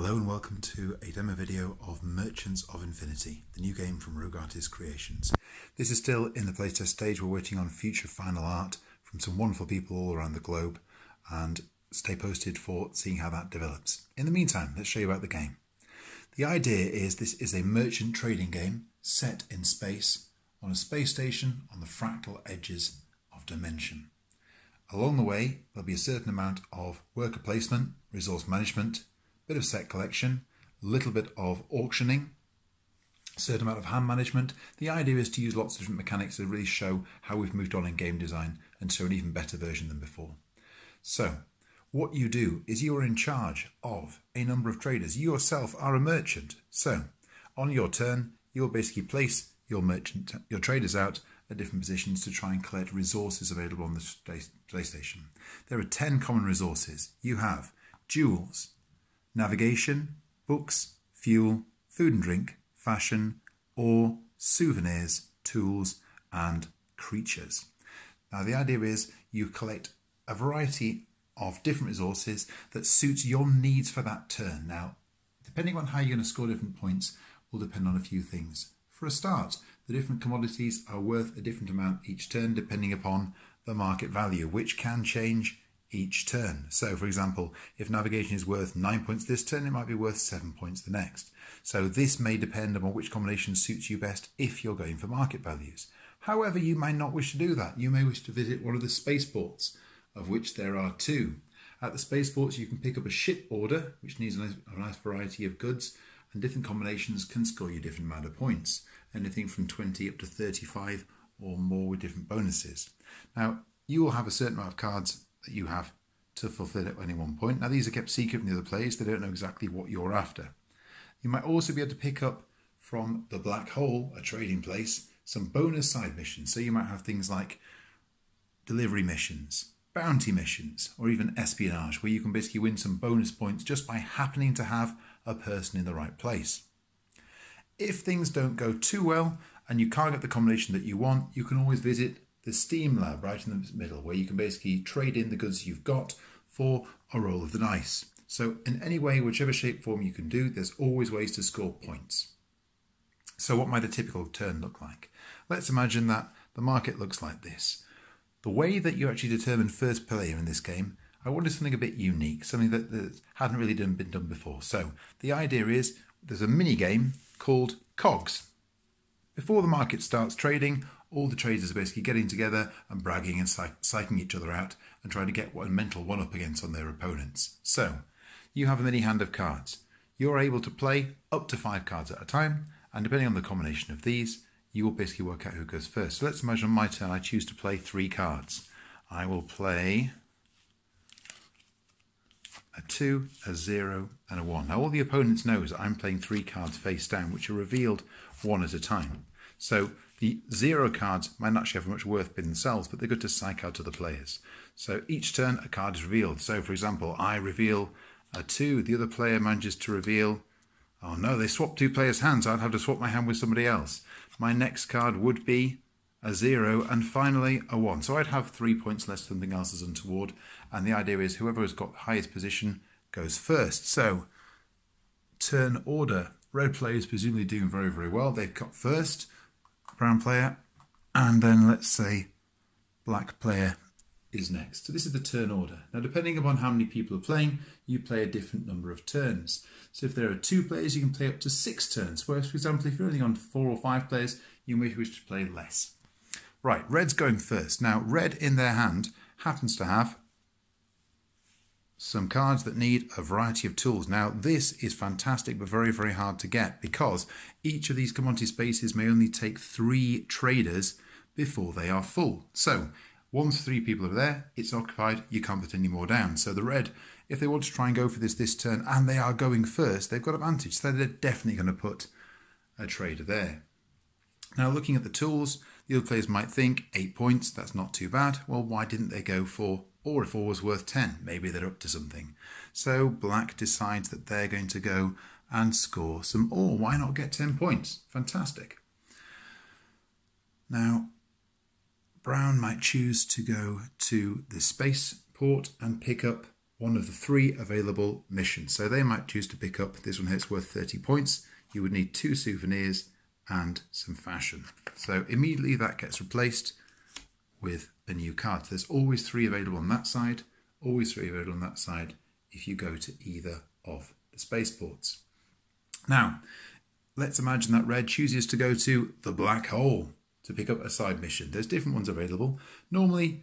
Hello and welcome to a demo video of Merchants of Infinity, the new game from Rogue Artist Creations. This is still in the playtest stage, we're waiting on future final art from some wonderful people all around the globe and stay posted for seeing how that develops. In the meantime, let's show you about the game. The idea is this is a merchant trading game set in space on a space station on the fractal edges of dimension. Along the way, there'll be a certain amount of worker placement, resource management, bit of set collection, a little bit of auctioning, a certain amount of hand management. The idea is to use lots of different mechanics to really show how we've moved on in game design and show an even better version than before. So, what you do is you are in charge of a number of traders. You yourself are a merchant. So, on your turn, you'll basically place your merchant, your traders out at different positions to try and collect resources available on the space station. There are 10 common resources. You have jewels, navigation, books, fuel, food and drink, fashion, ore, souvenirs, tools, and creatures. Now, the idea is you collect a variety of different resources that suits your needs for that turn. Now, depending on how you're going to score different points, will depend on a few things. For a start, the different commodities are worth a different amount each turn depending upon the market value, which can change each turn. So, for example, if navigation is worth 9 points this turn, it might be worth 7 points the next. So this may depend on which combination suits you best if you're going for market values. However, you may not wish to do that. You may wish to visit one of the spaceports, of which there are two. At the spaceports, you can pick up a ship order, which needs a nice, a nice variety of goods, and different combinations can score you different amount of points, anything from 20 up to 35 or more with different bonuses. Now, you will have a certain amount of cards that you have to fulfill at any one point. Now, these are kept secret from the other players, they don't know exactly what you're after. You might also be able to pick up from the Black Hole, a trading place, some bonus side missions. So you might have things like delivery missions, bounty missions, or even espionage, where you can basically win some bonus points just by happening to have a person in the right place. If things don't go too well and you can't get the combination that you want, you can always visit the Steam Lab right in the middle, where you can basically trade in the goods you've got for a roll of the dice. So, in any way, whichever shape form you can do, there's always ways to score points. So, what might a typical turn look like? Let's imagine that the market looks like this. The way that you actually determine first player in this game, I wanted something a bit unique, something that, that hadn't really done, been done before. So, the idea is there's a mini game called Cogs. Before the market starts trading, all the traders are basically getting together and bragging and psyching each other out and trying to get a mental one up against on their opponents. So, you have a mini hand of cards. You're able to play up to five cards at a time, and depending on the combination of these, you will basically work out who goes first. So let's imagine my turn I choose to play three cards. I will play a 2, a 0 and a 1. Now all the opponents know is I'm playing three cards face down which are revealed one at a time. So the zero cards might not actually have much worth in themselves, but they're good to psych out to the players. So each turn a card is revealed. So for example, I reveal a two, the other player manages to reveal, oh no, they swapped two players' hands, I'd have to swap my hand with somebody else. My next card would be a zero, and finally a one. So I'd have three points less than something else is untoward, and the idea is whoever has got highest position goes first. So turn order. Red player is presumably doing very, very well. They've got first brown player, and then let's say black player is next. So this is the turn order. Now, depending upon how many people are playing, you play a different number of turns. So if there are two players, you can play up to six turns. Whereas, for example, if you're only on four or five players, you may wish to play less. Right, red's going first. Now, red in their hand happens to have some cards that need a variety of tools. Now, this is fantastic, but very, very hard to get because each of these commodity spaces may only take three traders before they are full. So, once three people are there, it's occupied, you can't put any more down. So the red, if they want to try and go for this this turn and they are going first, they've got advantage. So they're definitely going to put a trader there. Now, looking at the tools, the other players might think eight points, that's not too bad. Well, why didn't they go for or if all was worth 10, maybe they're up to something. So black decides that they're going to go and score some ore. Why not get 10 points? Fantastic. Now, brown might choose to go to the space port and pick up one of the three available missions. So they might choose to pick up this one here, it's worth 30 points. You would need two souvenirs and some fashion. So immediately that gets replaced with a new card. There's always three available on that side, always three available on that side if you go to either of the spaceports. Now, let's imagine that red chooses to go to the black hole to pick up a side mission. There's different ones available. Normally,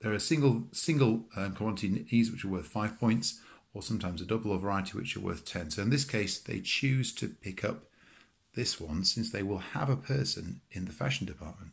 there are single single um, quantities which are worth five points, or sometimes a double or variety which are worth 10. So in this case, they choose to pick up this one since they will have a person in the fashion department.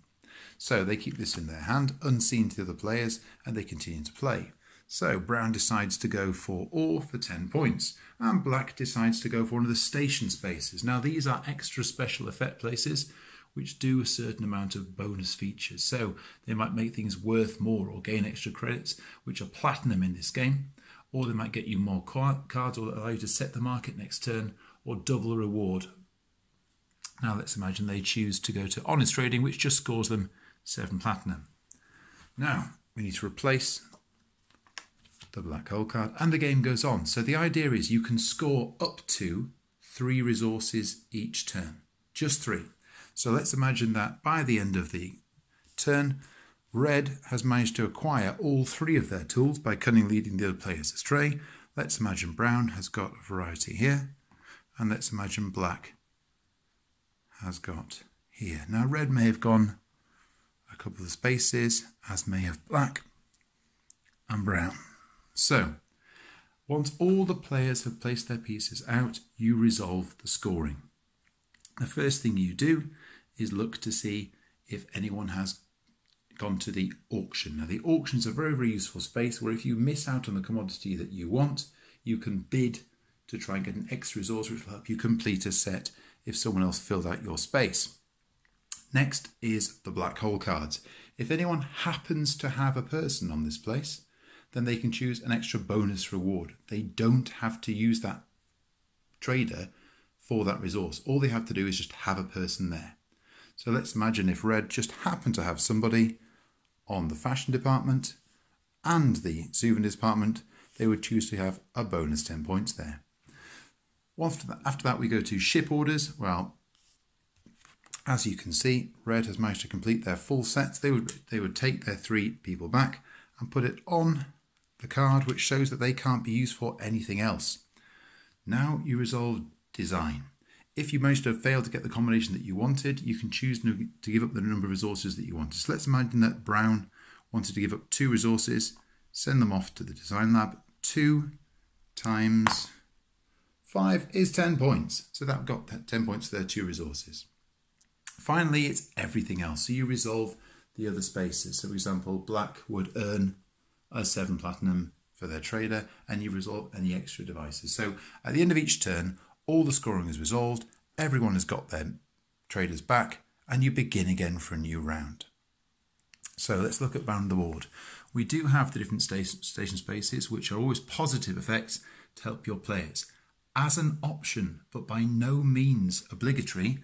So they keep this in their hand, unseen to the other players, and they continue to play. So Brown decides to go for ore for 10 points, and Black decides to go for one of the station spaces. Now these are extra special effect places which do a certain amount of bonus features. So they might make things worth more or gain extra credits, which are platinum in this game, or they might get you more cards or allow you to set the market next turn or double a reward. Now let's imagine they choose to go to honest trading, which just scores them 7 platinum. Now we need to replace the black hole card and the game goes on. So the idea is you can score up to three resources each turn, just three. So let's imagine that by the end of the turn, Red has managed to acquire all three of their tools by cunning leading the other players astray. Let's imagine Brown has got a variety here, and let's imagine Black has got here. Now Red may have gone a couple of spaces, as may have Black and Brown. So, once all the players have placed their pieces out, you resolve the scoring. The first thing you do is look to see if anyone has gone to the auction. Now, the auction is a very, very useful space where if you miss out on the commodity that you want, you can bid to try and get an extra resource which will help you complete a set if someone else filled out your space. Next is the black hole cards. If anyone happens to have a person on this place, then they can choose an extra bonus reward. They don't have to use that trader for that resource. All they have to do is just have a person there. So let's imagine if Red just happened to have somebody on the fashion department and the souvenir department, they would choose to have a bonus 10 points there. After that, after that, we go to ship orders. Well, as you can see, Red has managed to complete their full sets. They would, they would take their three people back and put it on the card, which shows that they can't be used for anything else. Now you resolve design. If you manage to fail to get the combination that you wanted, you can choose to give up the number of resources that you wanted. So let's imagine that Brown wanted to give up two resources, send them off to the design lab. Two times five is 10 points. So that got 10 points for their two resources. Finally, it's everything else. So you resolve the other spaces. So for example, black would earn a seven platinum for their trader and you resolve any extra devices. So at the end of each turn, all the scoring is resolved, everyone has got their traders back, and you begin again for a new round. So let's look at round the board. We do have the different station spaces, which are always positive effects to help your players. As an option, but by no means obligatory,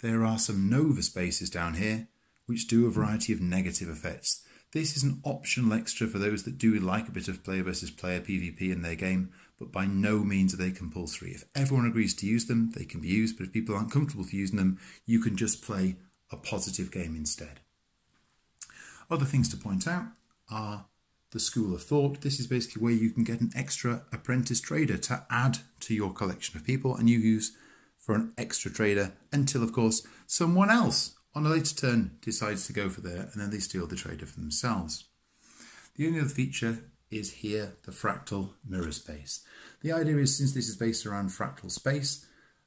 there are some Nova spaces down here, which do a variety of negative effects. This is an optional extra for those that do like a bit of player versus player PvP in their game, but by no means are they compulsory. If everyone agrees to use them, they can be used, but if people aren't comfortable for using them, you can just play a positive game instead. Other things to point out are the school of thought. This is basically where you can get an extra apprentice trader to add to your collection of people and you use for an extra trader until, of course, someone else on a later turn decides to go for there and then they steal the trader for themselves. The only other feature is here the fractal mirror space. The idea is since this is based around fractal space,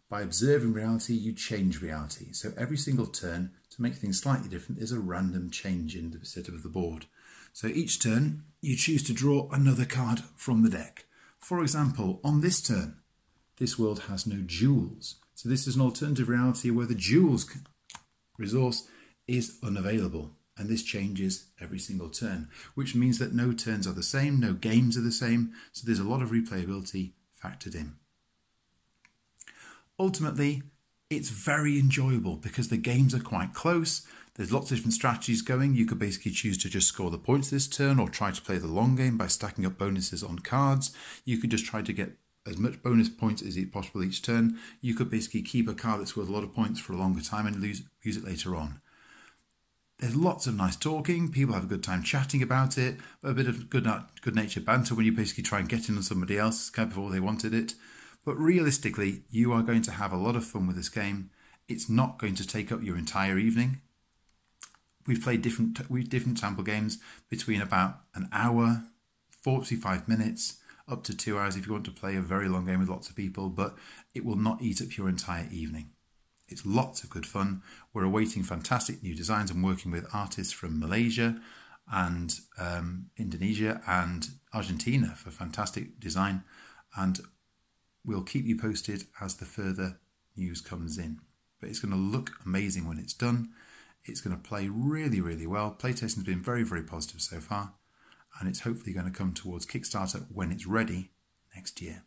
by observing reality you change reality. So every single turn, to make things slightly different, is a random change in the setup of the board. So each turn you choose to draw another card from the deck. For example, on this turn, this world has no jewels. So this is an alternative reality where the jewels resource is unavailable and this changes every single turn, which means that no turns are the same, no games are the same, so there's a lot of replayability factored in. Ultimately, it's very enjoyable because the games are quite close, There's lots of different strategies going. You could basically choose to just score the points this turn or try to play the long game by stacking up bonuses on cards. You could just try to get as much bonus points as it possible each turn. You could basically keep a card that's worth a lot of points for a longer time and lose, use it later on. There's lots of nice talking. People have a good time chatting about it. A bit of good good natured banter when you basically try and get in on somebody else kind of before they wanted it. But realistically, you are going to have a lot of fun with this game. It's not going to take up your entire evening. We've played different we different sample games between about an hour, 45 minutes, up to two hours if you want to play a very long game with lots of people, but it will not eat up your entire evening. It's lots of good fun. We're awaiting fantastic new designs and working with artists from Malaysia and um, Indonesia and Argentina for fantastic design. And we'll keep you posted as the further news comes in. But it's going to look amazing when it's done. It's going to play really, really well. Playtesting has been very, very positive so far. And it's hopefully going to come towards Kickstarter when it's ready next year.